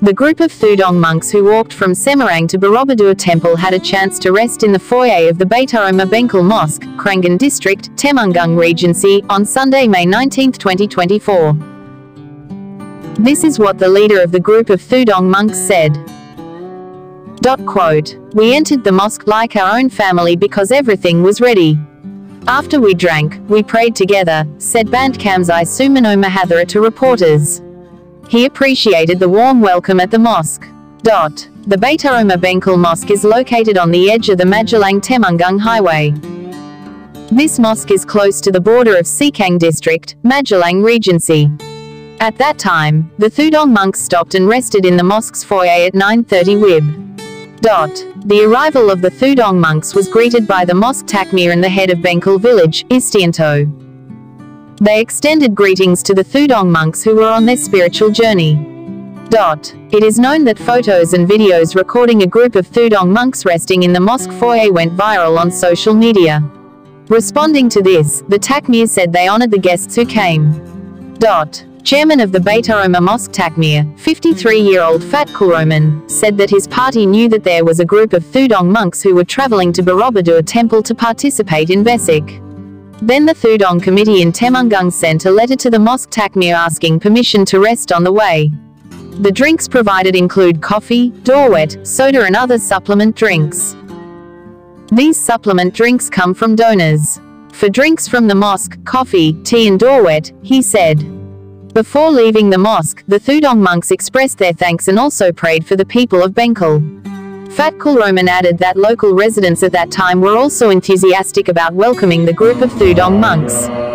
The group of Thudong monks who walked from Semarang to Borobudur temple had a chance to rest in the foyer of the Baiturrohmah Bengkal Mosque, Kranggan District, Temanggung Regency, on Sunday, May 19, 2024. This is what the leader of the group of Thudong monks said. Dot quote, We entered the mosque like our own family because everything was ready. After we drank, we prayed together, said Bant Kamzai Sumano to reporters. He appreciated the warm welcome at the mosque. Dot. The Baiturrohmah Bengkal Mosque is located on the edge of the Magelang Temanggung Highway. This mosque is close to the border of Secang District, Magelang Regency. At that time, the Thudong monks stopped and rested in the mosque's foyer at 9.30 WIB. Dot. The arrival of the Thudong monks was greeted by the mosque takmir and the head of Bengkal village, Istianto. They extended greetings to the Thudong monks who were on their spiritual journey. Dot. It is known that photos and videos recording a group of Thudong monks resting in the mosque foyer went viral on social media. Responding to this, the Takmir said they honored the guests who came. Dot. Chairman of the Baiturrohmah Mosque Takmir, 53-year-old Fatkul Roman, said that his party knew that there was a group of Thudong monks who were traveling to Borobudur temple to participate in Besik. Then the Thudong committee in Temanggung sent a letter to the mosque Takmir asking permission to rest on the way. The drinks provided include coffee, dawet, soda and other supplement drinks. These supplement drinks come from donors. For drinks from the mosque, coffee, tea and dawet, he said. Before leaving the mosque, the Thudong monks expressed their thanks and also prayed for the people of Bengkal. Fatkul Roman added that local residents at that time were also enthusiastic about welcoming the group of Thudong monks.